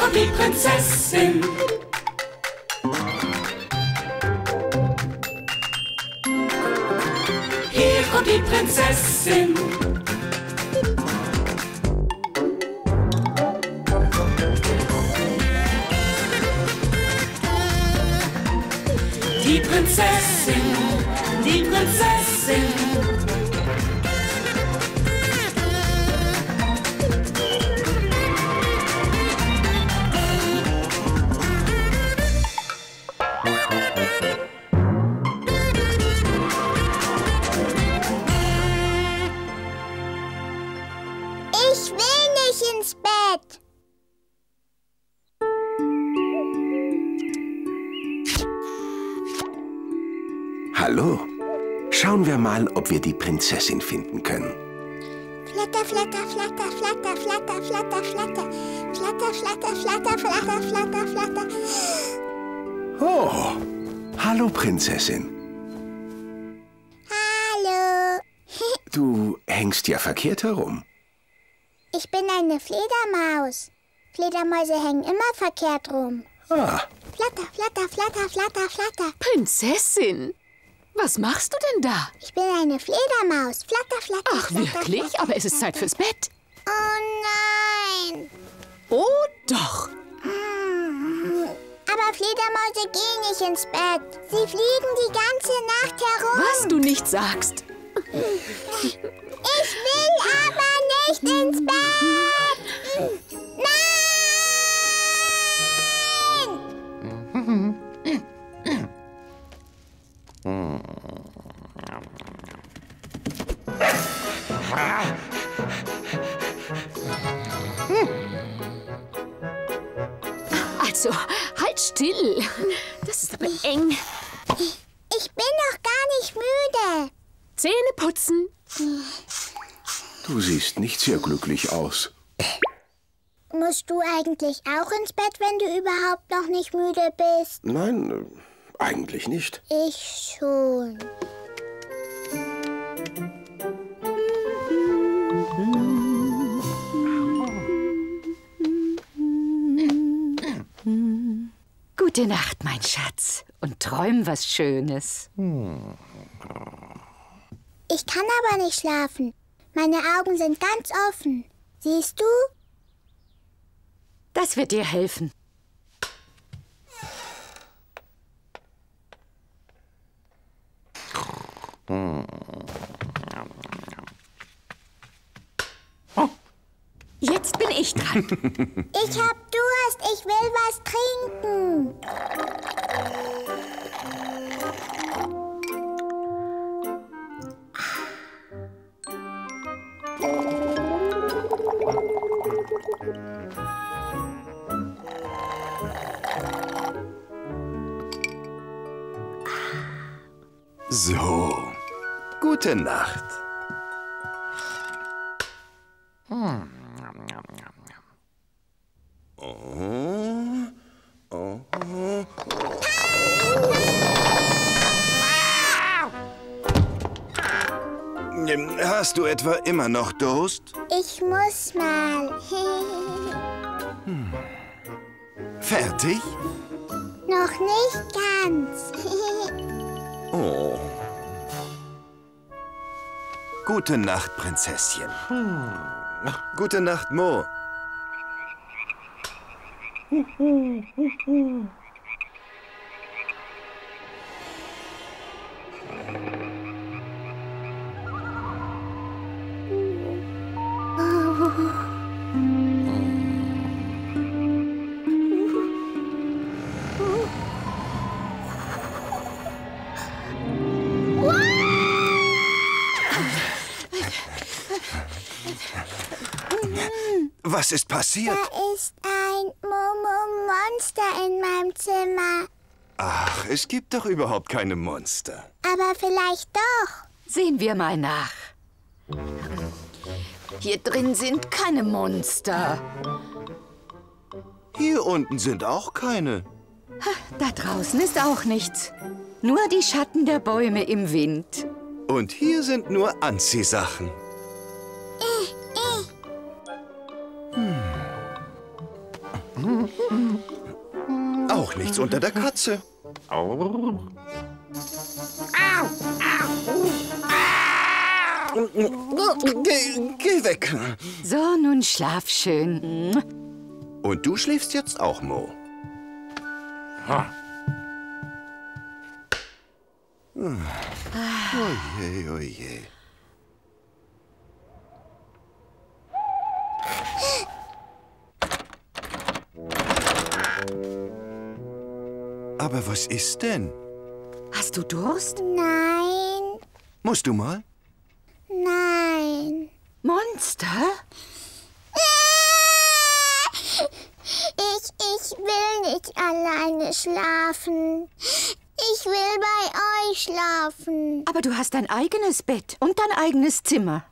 kommt die Prinzessin. Hier kommt die Prinzessin. Die Prinzessin, die Prinzessin. Ob wir die Prinzessin finden können. Flatter, flatter, flatter, flatter, flatter, flatter, flatter. Flatter, flatter, flatter, flatter, flatter, flatter. Oh, hallo Prinzessin. Hallo. Du hängst ja verkehrt herum. Ich bin eine Fledermaus. Fledermäuse hängen immer verkehrt rum. Ah, Flatter, flatter, flatter, flatter, flatter. Prinzessin, was machst du denn da? Ich bin eine Fledermaus. Flatter, flatter, Ach, flatter, wirklich? flatter, Aber es ist Zeit fürs Bett. Oh nein. Oh, doch. Aber Fledermäuse gehen nicht ins Bett. Sie fliegen die ganze Nacht herum. Was du nicht sagst. Ich will aber nicht ins Bett. Nein! Also, halt still. Das ist aber eng. Ich bin noch gar nicht müde. Zähne putzen. du siehst nicht sehr glücklich aus. Musst du eigentlich auch ins Bett, wenn du überhaupt noch nicht müde bist? Nein, eigentlich nicht. Ich schon. Gute Nacht, mein Schatz. Und träum was Schönes. Ich kann aber nicht schlafen. Meine Augen sind ganz offen. Siehst du? Das wird dir helfen. Jetzt bin ich dran. Ich hab Durst. Ich will was trinken. So, gute Nacht. Hast du etwa immer noch Durst? Ich muss mal. Fertig? noch nicht ganz. Oh. Gute Nacht, Prinzesschen. Gute Nacht, Mo. passiert? Da ist ein Momo-Monster in meinem Zimmer. Ach, es gibt doch überhaupt keine Monster. Aber vielleicht doch. Sehen wir mal nach. Hier drin sind keine Monster. Hier unten sind auch keine. Da draußen ist auch nichts. Nur die Schatten der Bäume im Wind. Und hier sind nur Anziehsachen. Auch nichts unter der Katze. Geh, geh weg. So, nun schlaf schön. Und du schläfst jetzt auch, Mo. Oje, oje. Aber was ist denn? Hast du Durst? Nein, Musst du mal? nein. Monster? Ich, ich will nicht alleine schlafen. Ich will bei euch schlafen. Aber du hast dein eigenes Bett und dein eigenes Zimmer.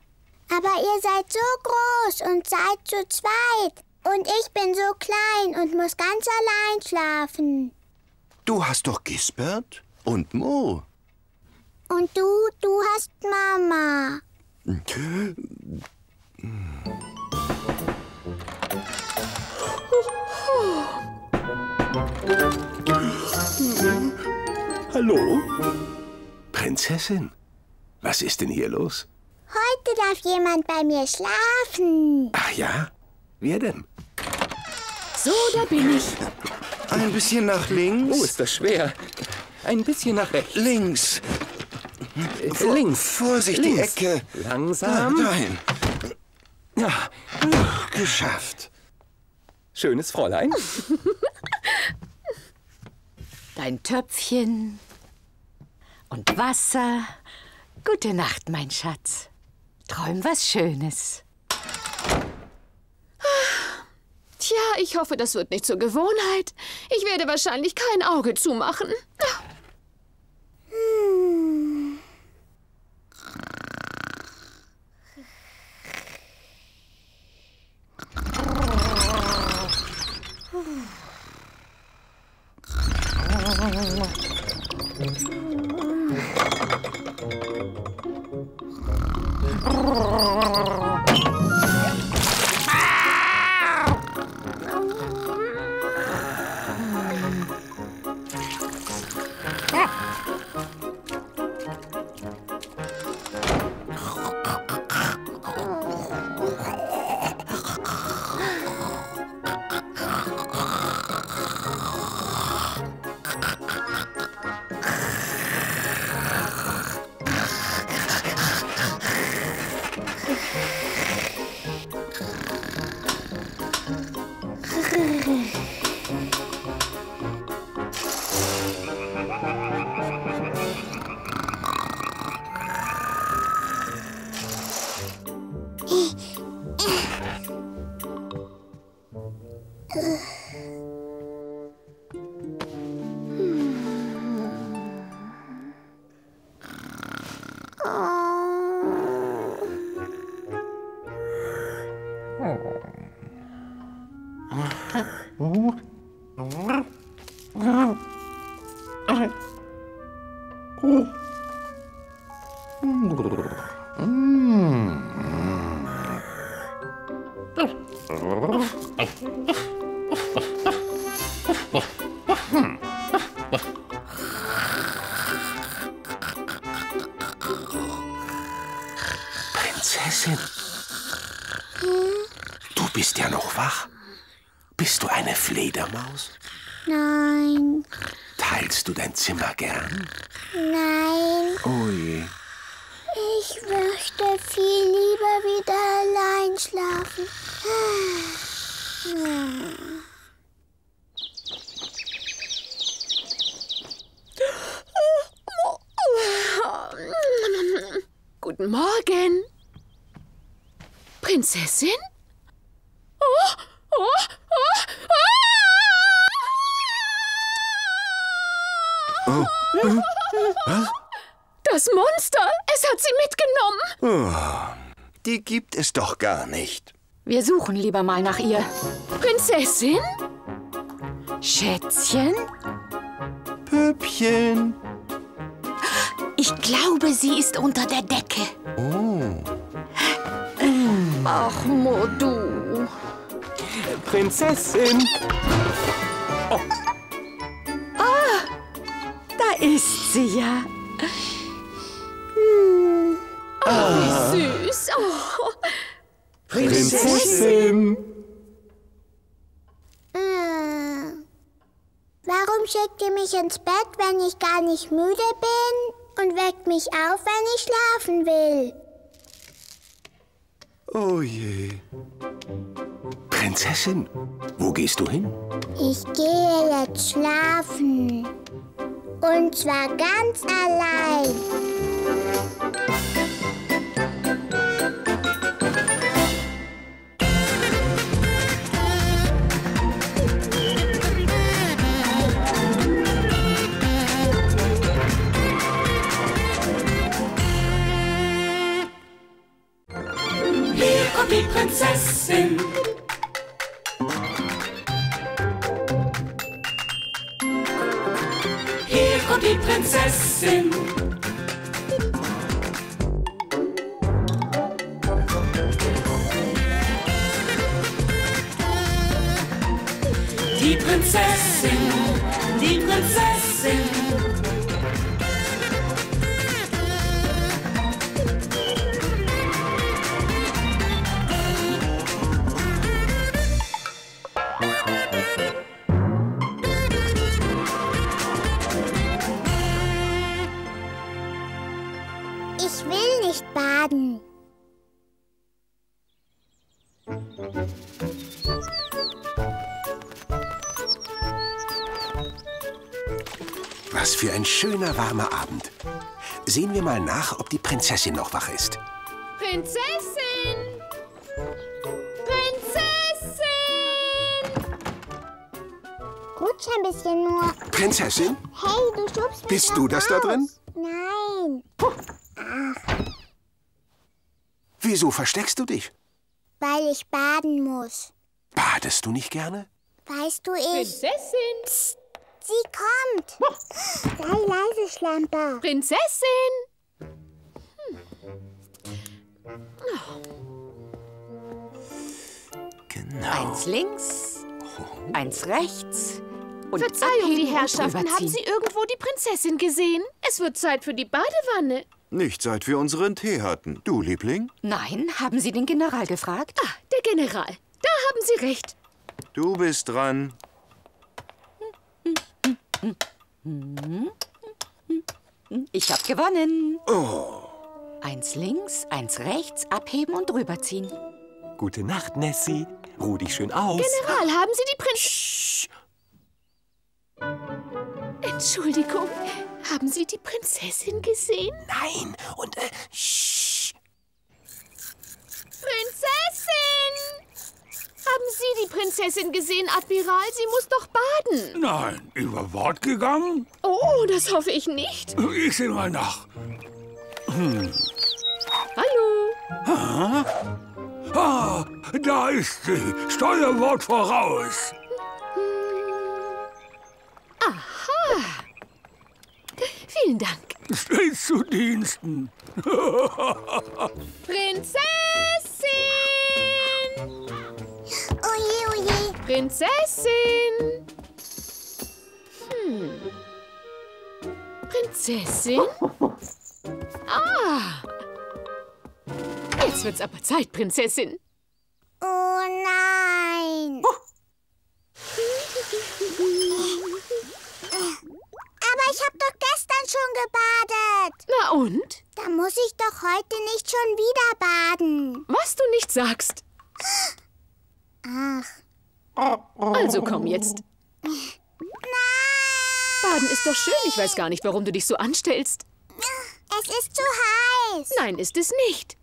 Aber ihr seid so groß und seid zu zweit. Und ich bin so klein und muss ganz allein schlafen. Du hast doch Gisbert und Mo. Und du, du hast Mama. Hallo? Prinzessin? Was ist denn hier los? Heute darf jemand bei mir schlafen. Ach ja? Wer denn? So, da bin ich. Ein bisschen nach links. Oh, ist das schwer. Ein bisschen nach rechts. links. Äh, links. Vorsicht, Links. die Ecke. Langsam. Nein. Ja, Geschafft. schönes Fräulein. Dein Töpfchen und Wasser. Gute Nacht, mein Schatz. Träum was Schönes. Tja, ich hoffe, das wird nicht zur Gewohnheit. Ich werde wahrscheinlich kein Auge zumachen. Guten Morgen. Prinzessin? Oh, oh, oh, Oh. Was? Das Monster! Es hat sie mitgenommen! Die gibt es doch gar nicht. Wir suchen lieber mal nach ihr. Prinzessin? Schätzchen? Püppchen. Ich glaube, sie ist unter der Decke. Oh. Ach, Mo, du. Prinzessin. Da ist sie ja. Süß. Oh. Prinzessin. Hm. Warum schickt ihr mich ins Bett, wenn ich gar nicht müde bin? Und weckt mich auf, wenn ich schlafen will? Oh je. Prinzessin, wo gehst du hin? Ich gehe jetzt schlafen. Und zwar ganz allein. Prinzessin. Hier kommt die Prinzessin. Die Prinzessin, die Prinzessin. Warmer Abend. Sehen wir mal nach, ob die Prinzessin noch wach ist. Prinzessin! Prinzessin! Rutsch ein bisschen nur. Prinzessin, Hey, du schubst mich Bist du das da raus. drin? Nein, wieso versteckst du dich? weil ich baden muss. Badest du nicht gerne? Weißt du, ich... Prinzessin! Sie kommt. Sei leise, Schlamper. Prinzessin! Genau. Eins links, eins rechts. Und Verzeihung, die Herrschaften, haben. Sie irgendwo die Prinzessin gesehen? Es wird Zeit für die Badewanne. Nicht seit wir unseren Tee hatten. Du, Liebling? Nein, haben Sie den General gefragt? Ah, der General. Da haben Sie recht. Du bist dran. Ich hab gewonnen. Oh. Eins links, eins rechts, abheben und rüberziehen. Gute Nacht, Nessie. Ruh dich schön aus. General, haben Sie die Prinzessin... Entschuldigung, haben Sie die Prinzessin gesehen? Nein, und äh. Prinzessin! Haben Sie die Prinzessin gesehen, Admiral? Sie muss doch baden. Nein, über Bord gegangen? Oh, das hoffe ich nicht. Ich seh mal nach. Hallo. Ah, da ist sie. Steuerbord voraus. Vielen Dank. Stets zu Diensten. Prinzessin! Prinzessin! Hm. Prinzessin? Ah! Jetzt wird's aber Zeit, Prinzessin. Oh nein. Aber ich habe doch gestern schon gebadet. Na und? Da muss ich doch heute nicht schon wieder baden. Was du nicht sagst. Ach, Also komm jetzt. Baden ist doch schön. Ich weiß gar nicht, warum du dich so anstellst. es ist zu heiß. Nein, ist es nicht.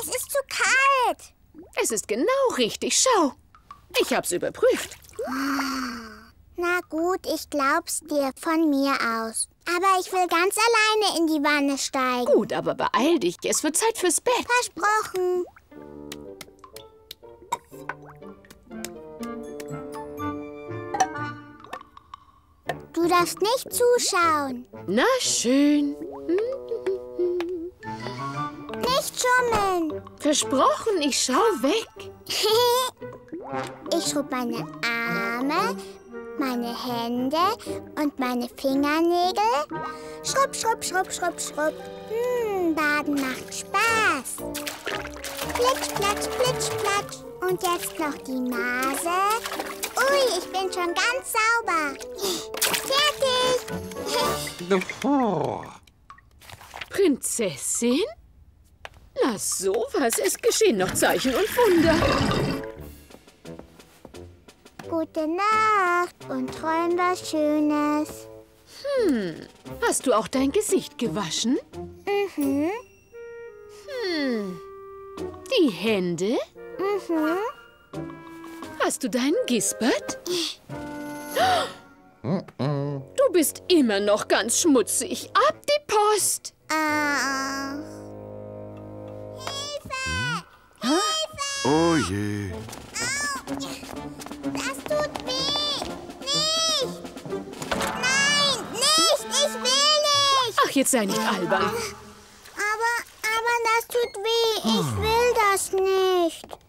Es ist zu kalt. Es ist genau richtig. Schau. Ich hab's überprüft. Na gut, ich glaub's dir von mir aus. Aber ich will ganz alleine in die Wanne steigen. Gut, aber beeil dich. Es wird Zeit fürs Bett. Versprochen. Du darfst nicht zuschauen. Na schön. Nicht schummeln. Versprochen, ich schau weg. Ich schrub meine Arme, meine Hände und meine Fingernägel. Schrupp, schrupp, schrupp, schrupp, schrupp. Hm, Baden macht Spaß. Plitsch, platsch, plitsch, platsch. Und jetzt noch die Nase. Ui, ich bin schon ganz sauber. Fertig. Prinzessin? Na sowas, es geschehen noch Zeichen und Wunder. Gute Nacht und träum was Schönes. Hast du auch dein Gesicht gewaschen? Mhm. Hm. Die Hände? Mhm. Hast du deinen Gisbert? Du bist immer noch ganz schmutzig. Ab die Post! Ach. Oh je. Das tut weh. Nicht. Nein, nicht. Ich will nicht. Ach, jetzt sei nicht albern. Aber, aber das tut weh. Ich will das nicht.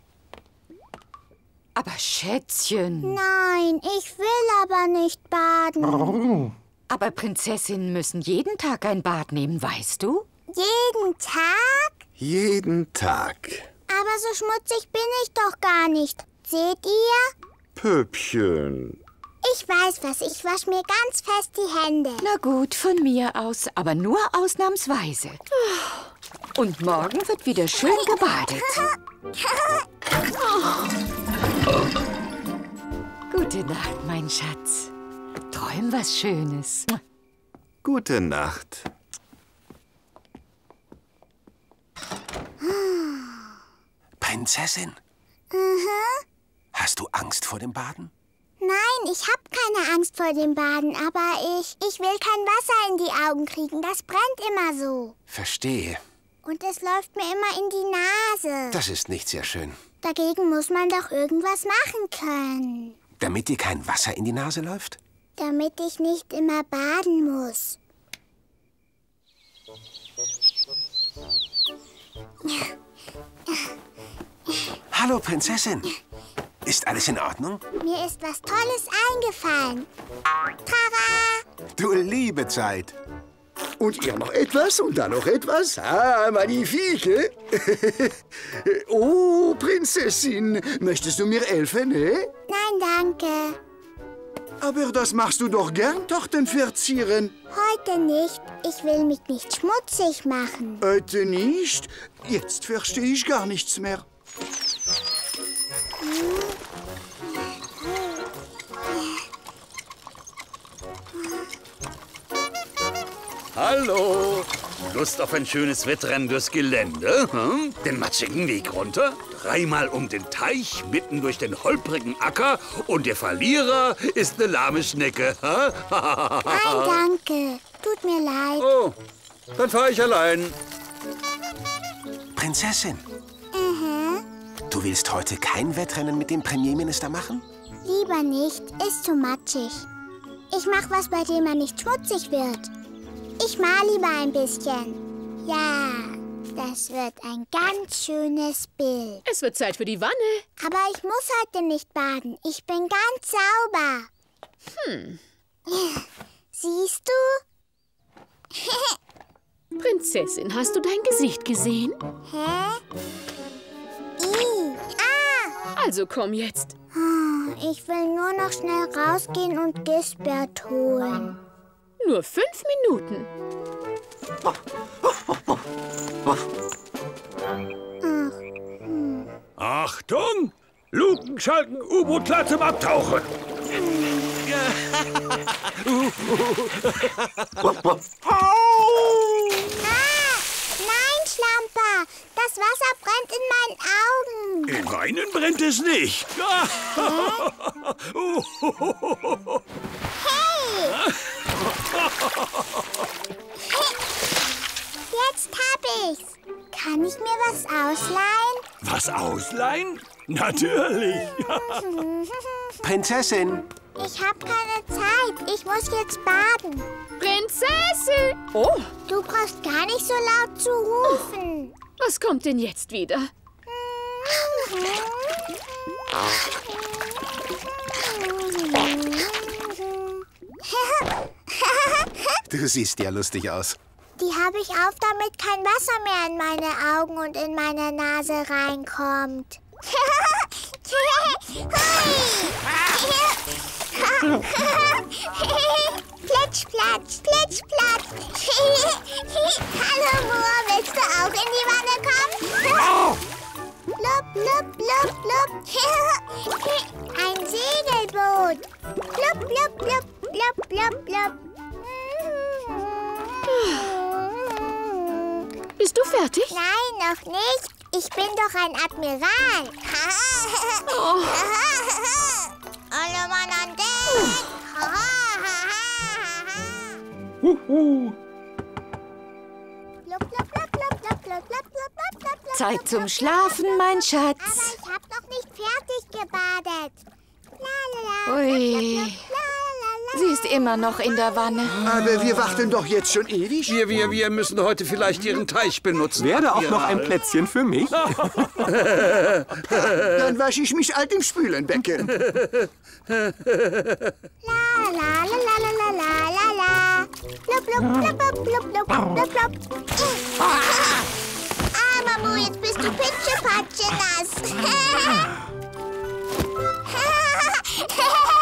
Aber Schätzchen, Nein, ich will aber nicht baden. aber Prinzessinnen müssen jeden Tag ein Bad nehmen, weißt du? Jeden Tag? Jeden Tag. Aber so schmutzig bin ich doch gar nicht. Seht ihr? Püppchen. Ich weiß was. Ich wasche mir ganz fest die Hände. Na gut, von mir aus, aber nur ausnahmsweise. Und morgen wird wieder schön gebadet. Gute Nacht, mein Schatz. Träum was Schönes. Gute Nacht. Prinzessin, Mhm. hast du Angst vor dem Baden? Nein, ich habe keine Angst vor dem Baden, aber ich, ich will kein Wasser in die Augen kriegen. Das brennt immer so. Verstehe. Und es läuft mir immer in die Nase. Das ist nicht sehr schön. Dagegen muss man doch irgendwas machen können. Damit dir kein Wasser in die Nase läuft? Damit ich nicht immer baden muss. Hallo, Prinzessin. Ist alles in Ordnung? Mir ist was Tolles eingefallen. Tada! Du liebe Zeit. Und ihr noch etwas und dann noch etwas? Ah, magnifique. oh, Prinzessin, möchtest du mir helfen, eh? Nein, danke. Aber das machst du doch gern, Torten verzieren. Heute nicht. Ich will mich nicht schmutzig machen. Heute nicht? Jetzt verstehe ich gar nichts mehr. Hallo! Lust auf ein schönes Wettrennen durchs Gelände? Hm? Den matschigen Weg runter, dreimal um den Teich, mitten durch den holprigen Acker und der Verlierer ist eine lahme Schnecke. Nein, danke. Tut mir leid. oh, dann fahre ich allein. Prinzessin, du willst heute kein Wettrennen mit dem Premierminister machen? Lieber nicht. Ist zu matschig. Ich mach was, bei dem man nicht schmutzig wird. Ich mal lieber ein bisschen. Ja, das wird ein ganz schönes Bild. Es wird Zeit für die Wanne. Aber ich muss heute nicht baden. Ich bin ganz sauber. Hm. Siehst du? Prinzessin, hast du dein Gesicht gesehen? Hä? I. Ah! Also komm jetzt. Ich will nur noch schnell rausgehen und Gisbert holen. Nur fünf Minuten. Achtung! Lukenschalken, U-Boot klar zum Abtauchen. Ah! Nein, Schlamper! Das Wasser brennt in meinen Augen. In meinen brennt es nicht. Jetzt hab ich's. Kann ich mir was ausleihen? Was ausleihen? Natürlich. Prinzessin, Ich hab keine Zeit. Ich muss jetzt baden. Prinzessin! Oh, Du brauchst gar nicht so laut zu rufen. was kommt denn jetzt wieder? Du siehst ja lustig aus. Die habe ich auf, damit kein Wasser mehr in meine Augen und in meine Nase reinkommt. Plitsch, platsch, plitsch, platsch. Hallo, Moor, willst du auch in die Wanne kommen? Blub, blub, blub, blub. Ein Segelboot. Blub, blub, blub, Blub, blub. Bist du fertig? Nein, noch nicht. Ich bin doch ein Admiral. oh. Alle Mann an Deck. Huhu. Zeit zum Schlafen, mein Schatz. Aber ich hab noch nicht fertig gebadet. Ui. Sie ist immer noch in der Wanne. Aber wir warten doch jetzt schon ewig. Wir, wir, wir müssen heute vielleicht Ihren Teich benutzen. Werde auch noch ein Plätzchen für mich? Dann wasche ich mich alt im Spülenbecken. la, la, la, la, la, la, la, la. Blub, blub, blub, blub, blub, blub, blub. Ah, Mamu, jetzt bist du pitschepatsche nass. Ah.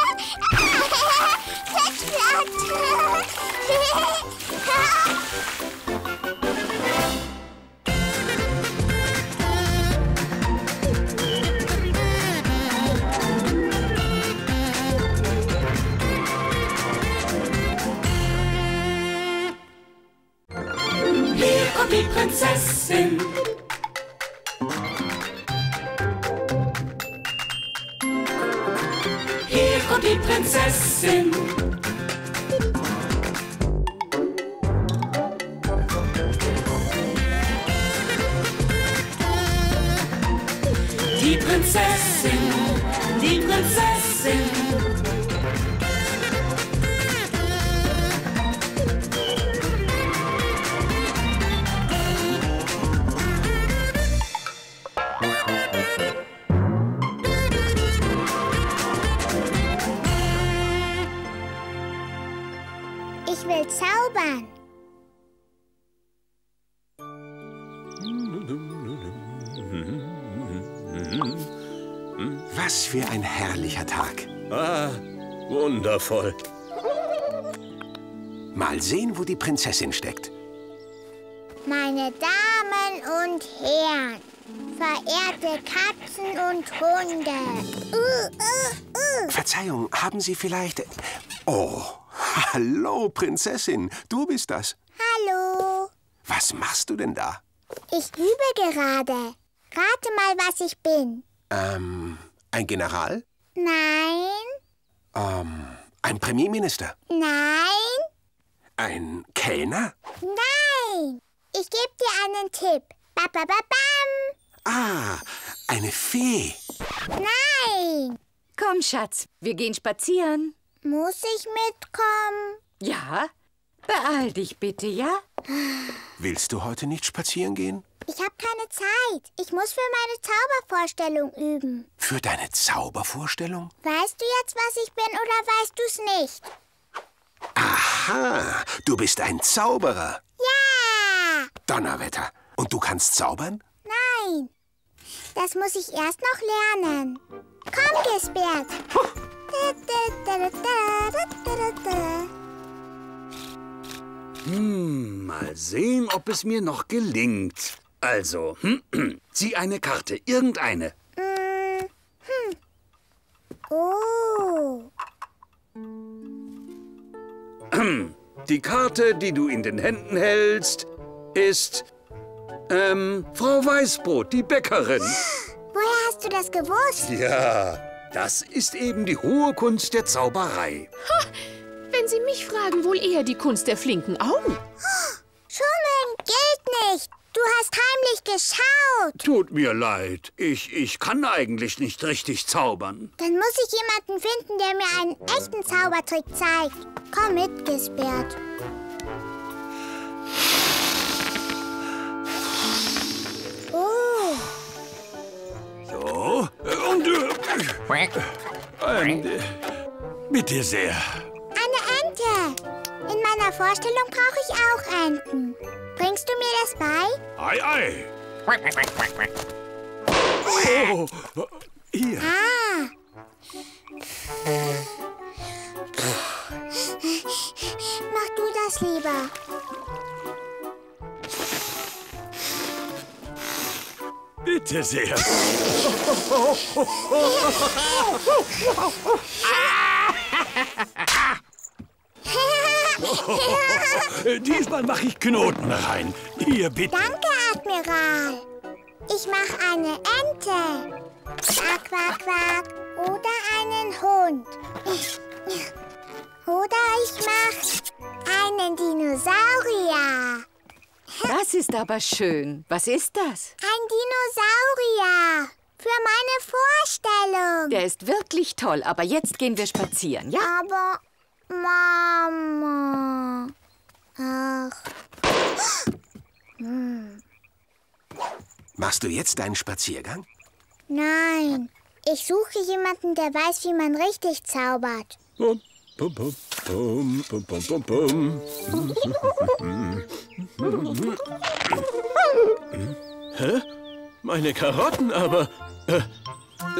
Ich will zaubern. Was für ein herrlicher Tag. Ah, wundervoll. Mal sehen, wo die Prinzessin steckt. Meine Damen und Herren, verehrte Katzen und Hunde. Uh, uh, uh. Verzeihung, haben Sie vielleicht... Oh, hallo, Prinzessin. Du bist das. Hallo. Was machst du denn da? Ich übe gerade. Rate mal, was ich bin. Ähm, ein General? Nein, Ähm, ein Premierminister? nein, Ein Kellner? nein. Ich gebe dir einen Tipp. Ba, ba, ba, bam. Ah, eine Fee. Nein. Komm, Schatz, wir gehen spazieren. Muss ich mitkommen? Ja? Beeil dich bitte, ja? Willst du heute nicht spazieren gehen? Ich habe keine Zeit. Ich muss für meine Zaubervorstellung üben. Für deine Zaubervorstellung? Weißt du jetzt, was ich bin oder weißt du's nicht? Aha, du bist ein Zauberer. Ja! Donnerwetter. Und du kannst zaubern? Nein. Das muss ich erst noch lernen. Komm, Gisbert. Hm, mal sehen, ob es mir noch gelingt. Also, zieh eine Karte, irgendeine. Mm, hm. Oh. Die Karte, die du in den Händen hältst, ist ähm, Frau Weißbrot, die Bäckerin. Woher hast du das gewusst? Ja, das ist eben die hohe Kunst der Zauberei. Wenn Sie mich fragen, wohl eher die Kunst der flinken Augen. Schummeln gilt nicht. Du hast heimlich geschaut. Tut mir leid, ich, ich kann eigentlich nicht richtig zaubern. Dann muss ich jemanden finden, der mir einen echten Zaubertrick zeigt. Komm mit, Gisbert. Oh, So, und... Äh, ähm, äh, bitte sehr. eine Ente. In meiner meiner Vorstellung brauche ich auch Enten. Bringst du mir das bei? Ei, ei. Oh, hier. Ah. Mach du das lieber. Bitte sehr. Diesmal mache ich Knoten rein. Hier, bitte. Danke, Admiral. Ich mache eine Ente. Quack, quack, quack. Oder einen Hund. Oder ich mache einen Dinosaurier. Das ist aber schön. Was ist das? Ein Dinosaurier. Für meine Vorstellung. Der ist wirklich toll, aber jetzt gehen wir spazieren, ja? Aber Mama. Ach. Hm. Machst du jetzt deinen Spaziergang? Nein. Ich suche jemanden, der weiß, wie man richtig zaubert. Bum, bum, bum, bum, bum, bum, bum, bum. Hä? Meine Karotten aber. Äh,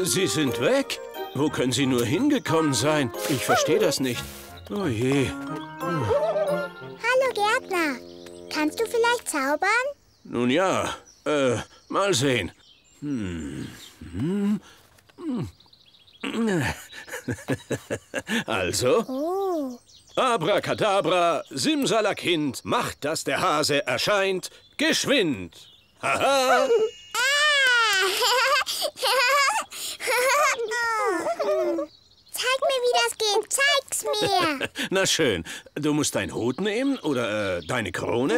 sie sind weg. Wo können sie nur hingekommen sein? Ich verstehe das nicht. Oh je. Hallo Gärtner. Kannst du vielleicht zaubern? Nun ja, äh, mal sehen. Hm. Hm. Hm. also, Oh. Abracadabra, Simsalakind, macht, dass der Hase erscheint, geschwind. Haha. Zeig mir, wie das geht. Zeig's mir. Na schön, du musst deinen Hut nehmen oder äh, deine Krone.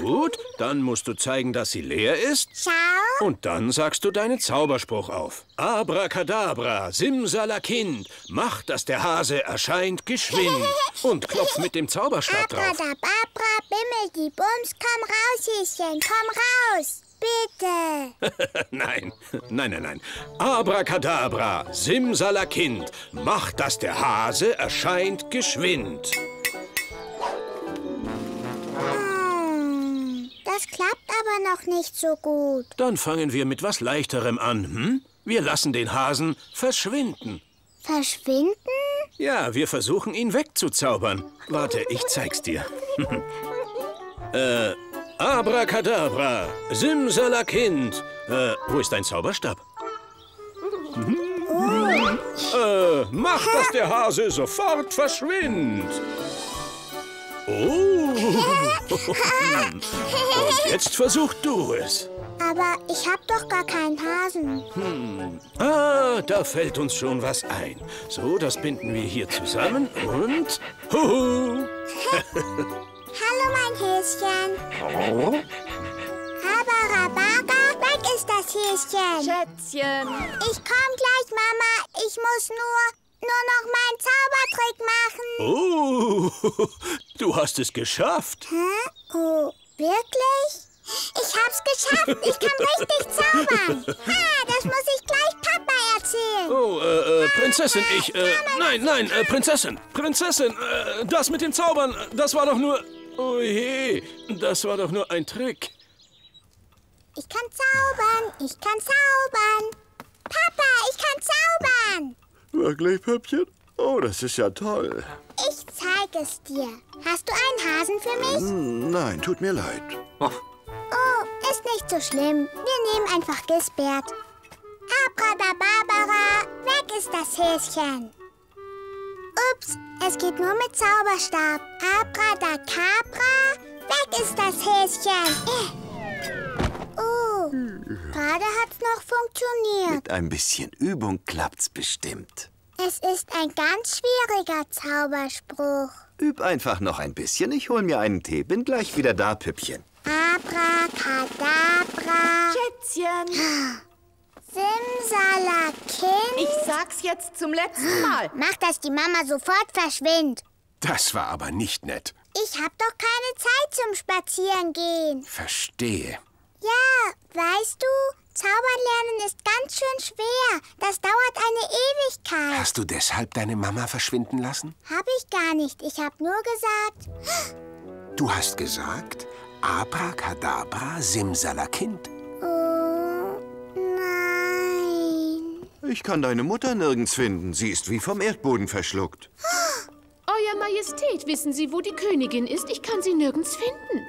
Gut, dann musst du zeigen, dass sie leer ist. Schau. Und dann sagst du deinen Zauberspruch auf. Abracadabra, Simsalakind, mach, dass der Hase erscheint, geschwind. Und klopf mit dem Zauberstab drauf. Abracadabra, bimmel die Bums. Komm raus, Häschen. Komm raus. Bitte. nein, nein, nein, nein. Abracadabra, Simsalakind, mach, dass der Hase erscheint, geschwind. Hm, Das klappt aber noch nicht so gut. Dann fangen wir mit was Leichterem an, hm? Wir lassen den Hasen verschwinden. Verschwinden? Ja, wir versuchen, ihn wegzuzaubern. Warte, ich zeig's dir. äh, Abracadabra, Simsalakind. Äh, wo ist dein Zauberstab? Mhm. Äh, mach, dass der Hase sofort verschwindet. Oh. Und jetzt versuch du es. Aber ich hab doch gar keinen Hasen. Hm. Ah, da fällt uns schon was ein. So, das binden wir hier zusammen und... Huhu. Hallo, mein Häschen. Habarabaga, weg ist das Häschen. Schätzchen. Ich komm gleich, Mama. Ich muss nur, nur noch meinen Zaubertrick machen. Oh, du hast es geschafft. Hä? Oh, wirklich? Ich hab's geschafft. Ich kann richtig zaubern. Ah, das muss ich gleich Papa erzählen. Oh, äh, äh, Prinzessin, ich, äh, nein, nein, äh, Prinzessin, Prinzessin, äh, das mit dem Zaubern, das war doch nur, oh je, das war doch nur ein Trick. Ich kann zaubern. Ich kann zaubern. Papa, ich kann zaubern. Wirklich, Püppchen? Oh, das ist ja toll. Ich zeig es dir. Hast du einen Hasen für mich? Hm, Nein, tut mir leid. Oh, ist nicht so schlimm. Wir nehmen einfach Gisbert. Abracadabra, weg ist das Häschen. Ups, es geht nur mit Zauberstab. Abracadabra, weg ist das Häschen. Äh. Oh, gerade hat's noch funktioniert. Mit ein bisschen Übung klappt's bestimmt. Es ist ein ganz schwieriger Zauberspruch. Üb einfach noch ein bisschen. Ich hol mir einen Tee. Bin gleich wieder da, Püppchen. Abracadabra. Schätzchen. Simsalakind. Ich sag's jetzt zum letzten Mal. Mach, dass die Mama sofort verschwindet. Das war aber nicht nett. Ich hab doch keine Zeit zum Spazierengehen. Verstehe. Ja, weißt du, Zaubern lernen ist ganz schön schwer. Das dauert eine Ewigkeit. Hast du deshalb deine Mama verschwinden lassen? Hab ich gar nicht. Ich hab nur gesagt. Du hast gesagt, Abracadabra, Simsalakind. Oh, nein. Ich kann deine Mutter nirgends finden. Sie ist wie vom Erdboden verschluckt. Euer Majestät, wissen Sie, wo die Königin ist? Ich kann sie nirgends finden.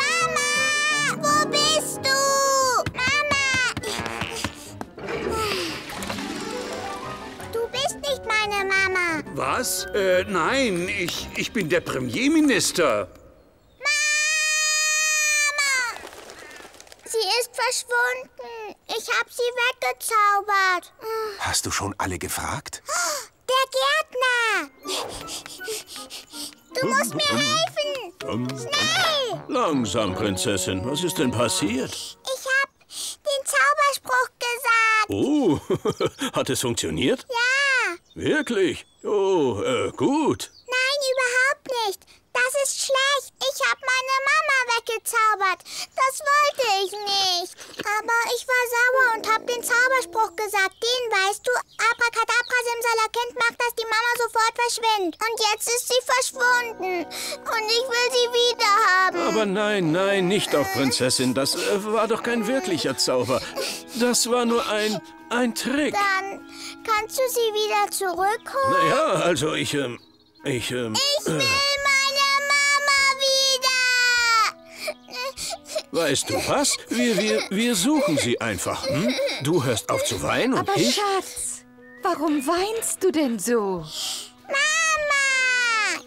Mama! Wo bist du? Mama! Du bist nicht meine Mama. Was? Äh, nein, ich, ich bin der Premierminister. Sie ist verschwunden. Ich hab sie weggezaubert. Hast du schon alle gefragt? Der Gärtner! Du musst mir helfen! Schnell! Langsam, Prinzessin. Was ist denn passiert? Ich hab den Zauberspruch gesagt. Oh, hat es funktioniert? Ja! Wirklich? Oh, äh, gut. Nein, überhaupt nicht. Ist schlecht. Ich hab meine Mama weggezaubert. Das wollte ich nicht. Aber ich war sauer und hab den Zauberspruch gesagt. Den weißt du, Abracadabra Simsalakind macht, dass die Mama sofort verschwindet. Und jetzt ist sie verschwunden. Und ich will sie wieder haben. Aber nein, nein, nicht doch, Prinzessin. Das äh, war doch kein wirklicher Zauber. Das war nur ein, ein Trick. Dann kannst du sie wieder zurückholen. Naja, also ich, ähm, ich, ähm, Ich will äh, weißt du was? Wir, wir, wir suchen sie einfach, hm? Du hörst auf zu weinen und Aber ich... Schatz, warum weinst du denn so? Mama!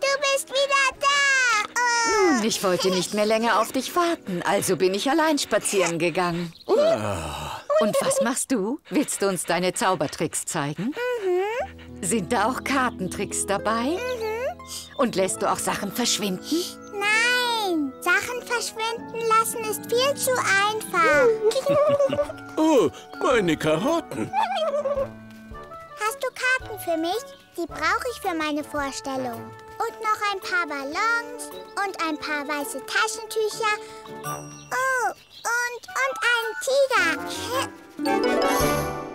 Du bist wieder da. Oh. Nun, ich wollte nicht mehr länger auf dich warten, also bin ich allein spazieren gegangen. Und was machst du? Willst du uns deine Zaubertricks zeigen? Sind da auch Kartentricks dabei? Und lässt du auch Sachen verschwinden? Sachen verschwinden lassen ist viel zu einfach. Oh, meine Karotten. Hast du Karten für mich? Die brauche ich für meine Vorstellung. Und noch ein paar Ballons und ein paar weiße Taschentücher. Oh, und, und einen Tiger.